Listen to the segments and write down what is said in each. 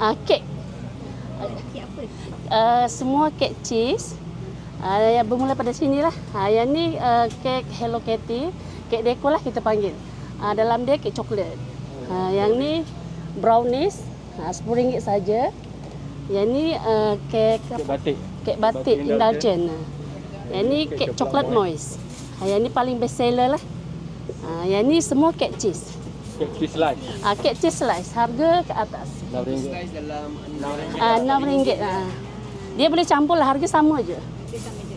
Uh, kek. Kek apa? Uh, semua kek cheese. Uh, yang bermula pada sini lah. Uh, yang ni uh, kek Hello Kitty. Kek deko lah kita panggil. Uh, dalam dia kek coklat. Uh, yang ni brownies. Uh, RM10 saja. Yang ni uh, kek Kek batik. kek batik indulgent. Uh. Yang ni Kek kek coklat coklat moist. Uh, yang ni paling best seller lah. Uh, yang ni semua kek cheese. Kek cheese slice. Kek cheese slice. Harga ke atas. RM6. Slice dalam Ah, RM6. Uh, Dia boleh campur lah, harga sama je.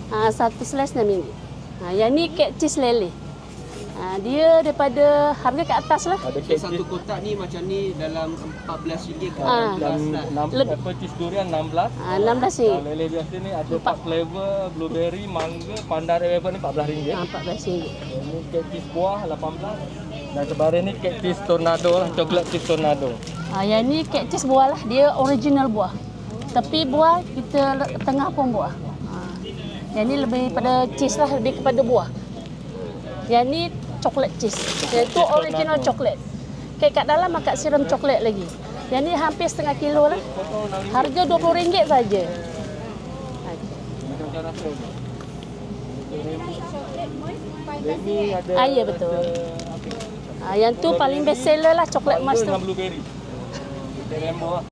Ah, satu slice RM6. Ha, yang ni kek cheese lele. Ha, dia daripada harga ke atas lah. Ada kek satu kotak ni macam ni dalam RM14 ke Ah. Dan 16 lah. apa cheese durian 16. Ha, RM16. Kalau lele biasa ni ada 4 flavor, blueberry, mangga, pandan red velvet ni RM14. Ha, RM14. Ini kek cheese buah 18. Dan sebaris ni kek cheese tornado lah, coklat cheese tornado. Ha, yang ni kek cheese buah lah. Dia original buah. Tapi buah kita tengah pun buah. Ha. Yang ni lebih pada cheese lah, lebih kepada buah. Yang ni coklat cheese. Yang tu cheese original coklat. Kek kat dalam akak siram coklat lagi. Yang ni hampir setengah kilo lah. Harga RM20 saja. Ha. Macam rasa ni. Coklat moist, Ini ada Ah, ya, betul. Yang tu paling best seller lah coklat emas tu. dengan blueberry. Kita rembo lah.